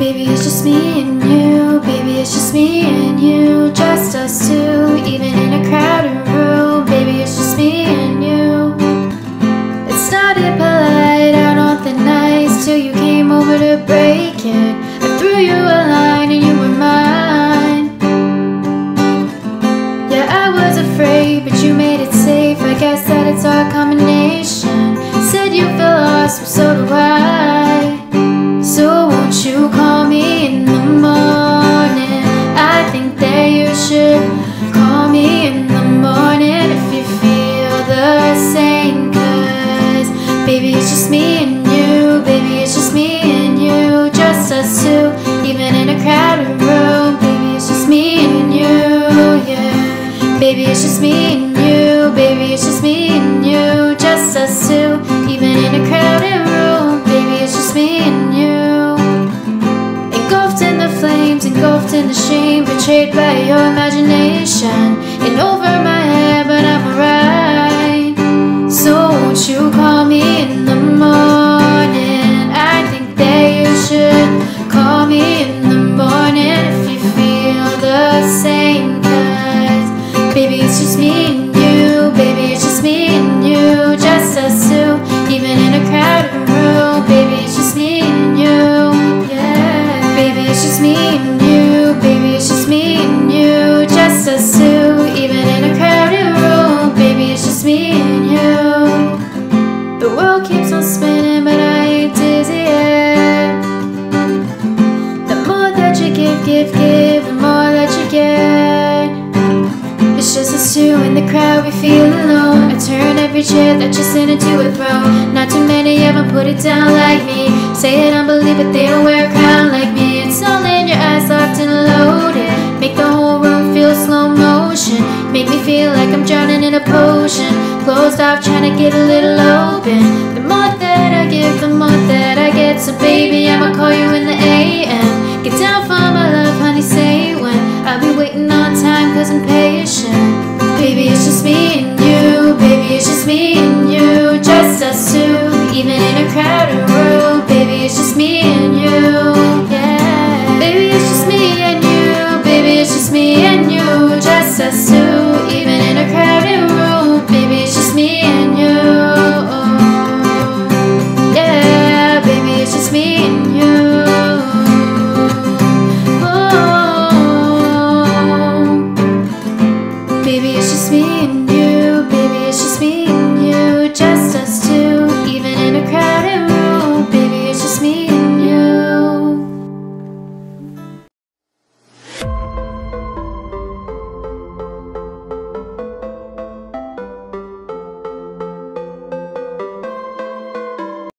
Baby, it's just me and you. Baby, it's just me and you. Just us two, even in a crowded room. Baby, it's just me and you. It started polite, out on the nights till you came over to break it. I threw you a line and you were mine. Yeah, I was afraid, but you made it safe. I guess that it's our combination. Me and you. Baby, it's just me and you. Just us two, even in a crowded room. Baby, it's just me and you. Yeah. Baby, it's just me and you. Baby, it's just me and you. Just us two, even in a crowded room. Baby, it's just me and you. Engulfed in the flames, engulfed in the shame, betrayed by your imagination. And over more that you get. It's just us two in the crowd, we feel alone. I turn every chair that you sit into a throne. Not too many ever put it down like me. Say it, believe it, they don't wear a crown like me. It's all in your eyes, locked and loaded. Make the whole room feel slow motion. Make me feel like I'm drowning in a potion. Closed off, trying to get a little open. The more that I give, is impatient Baby, it's just me and you. Baby, it's just me and you. Just us two Even in a crowded room. Baby, it's just me and you. Yeah. Baby, it's just me and you. Baby, it's just me and you. Just us two Even in a crowded